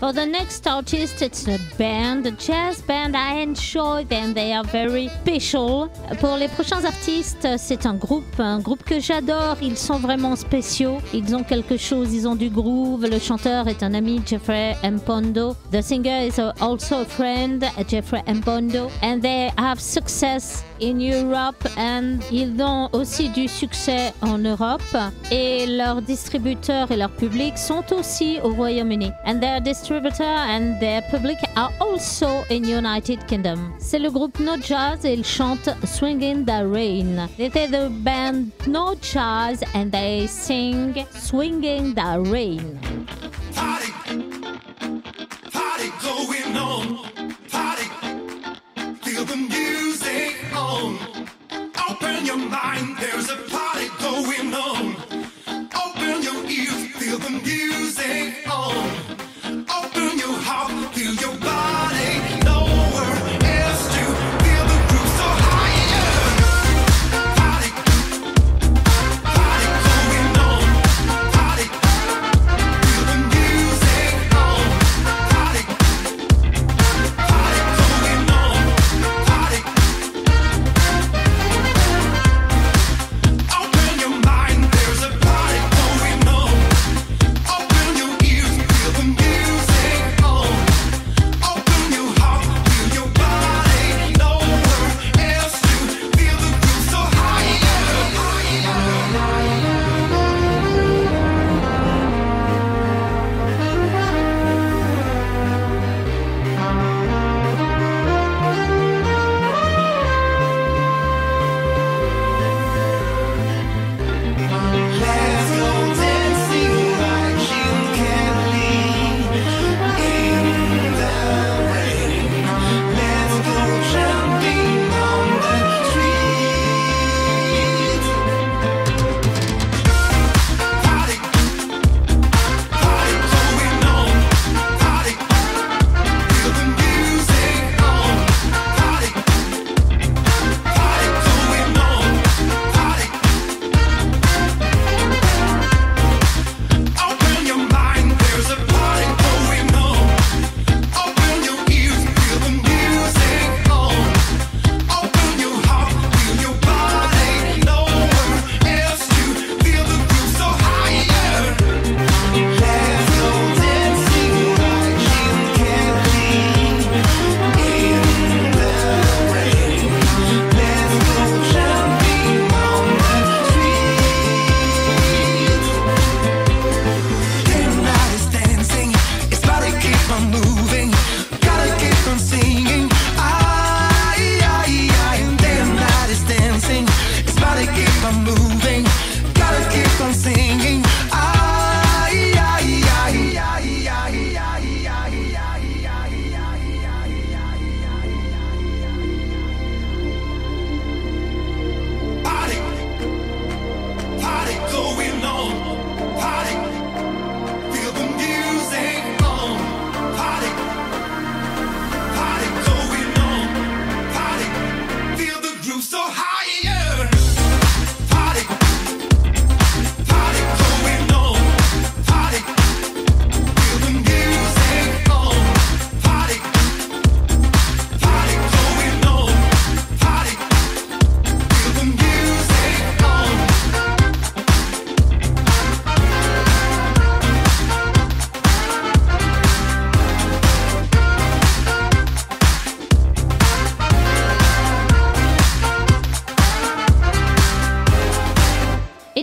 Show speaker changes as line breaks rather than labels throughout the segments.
For the next artist, it's a band, a jazz band. I enjoy them. They are very special. Pour les prochains artistes, c'est un groupe, un groupe que j'adore. Ils sont vraiment spéciaux. Ils ont quelque chose. Ils ont du groove. Le chanteur est un ami, Jeffrey Mpondo. The singer is also a friend, Jeffrey Mpondo. And they have success in Europe and ils ont aussi du succès en Europe. Et leurs distributeurs et leur public sont aussi au Royaume-Uni. And their public are also in United Kingdom. C'est le groupe No Jazz et ils chantent Swinging the Rain. C'était the band No Jazz and they sing Swinging the Rain.
Party, party going on. Party, feel the music on. Open your mind,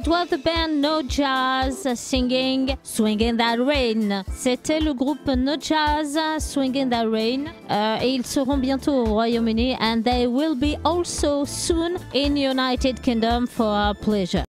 It was the band No Jazz singing Swinging That Rain. C'était le groupe No Jazz Swinging That Rain. Euh, et ils seront bientôt au Royaume-Uni and they will be also soon in United Kingdom for our pleasure.